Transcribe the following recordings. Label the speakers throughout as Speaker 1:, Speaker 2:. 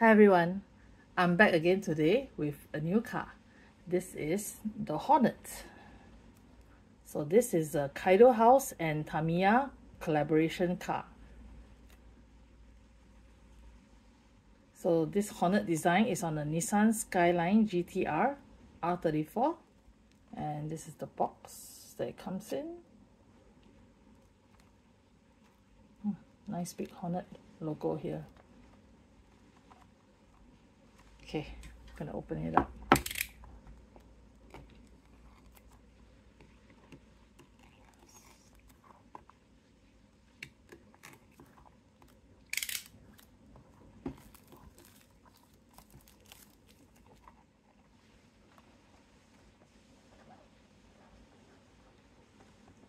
Speaker 1: Hi everyone, I'm back again today with a new car. This is the Hornet. So this is a Kaido House and Tamiya collaboration car. So this Hornet design is on the Nissan Skyline GTR R34 and this is the box that it comes in. Hmm, nice big Hornet logo here. Okay, I'm gonna open it up.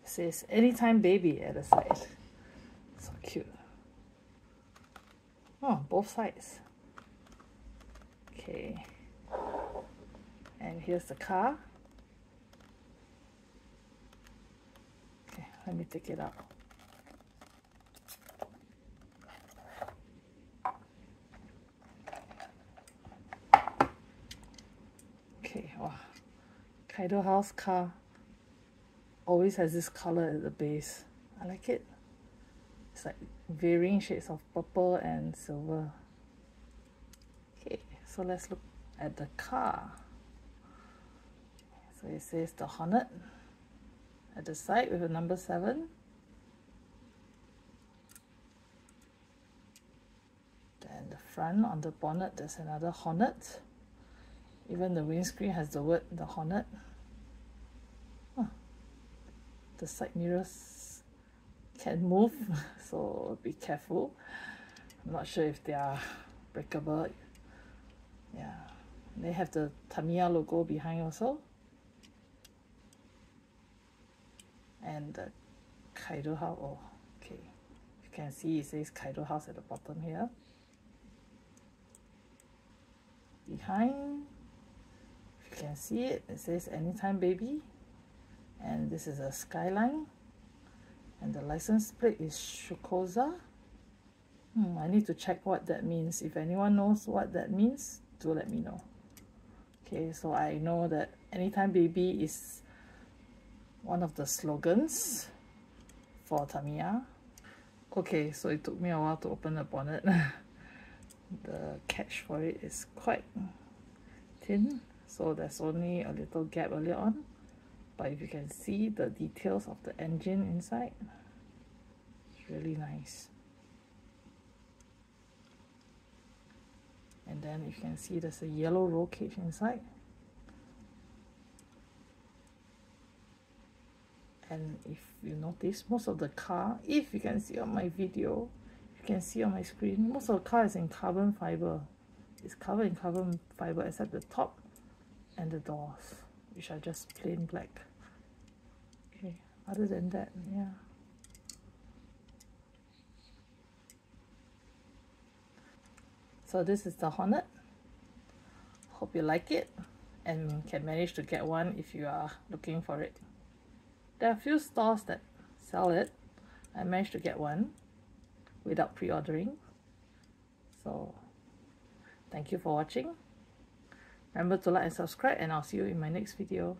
Speaker 1: Says anytime baby at the side. So cute. Oh, both sides. Okay. And here's the car. Okay, let me take it out. Okay, wow. Kaido House car always has this color at the base. I like it. It's like varying shades of purple and silver. So let's look at the car. So it says the Hornet at the side with a number 7. Then the front on the bonnet there's another Hornet. Even the windscreen has the word the Hornet. The side mirrors can move, so be careful. I'm not sure if they are breakable yeah. They have the Tamiya logo behind also. And the Kaido house. Oh okay. You can see it says Kaido house at the bottom here. Behind you can see it. It says anytime baby. And this is a skyline. And the license plate is Shukoza. Hmm, I need to check what that means. If anyone knows what that means do let me know. Okay so I know that anytime baby is one of the slogans for Tamiya. Okay so it took me a while to open the bonnet the catch for it is quite thin so there's only a little gap earlier on. But if you can see the details of the engine inside it's really nice and then you can see there's a yellow roll cage inside. And if you notice most of the car if you can see on my video you can see on my screen most of the car is in carbon fiber. It's covered in carbon fiber except the top and the doors which are just plain black. Okay other than that yeah so this is the Hornet. Hope you like it and can manage to get one if you are looking for it. There are a few stores that sell it. I managed to get one without pre-ordering. So thank you for watching. Remember to like and subscribe and I'll see you in my next video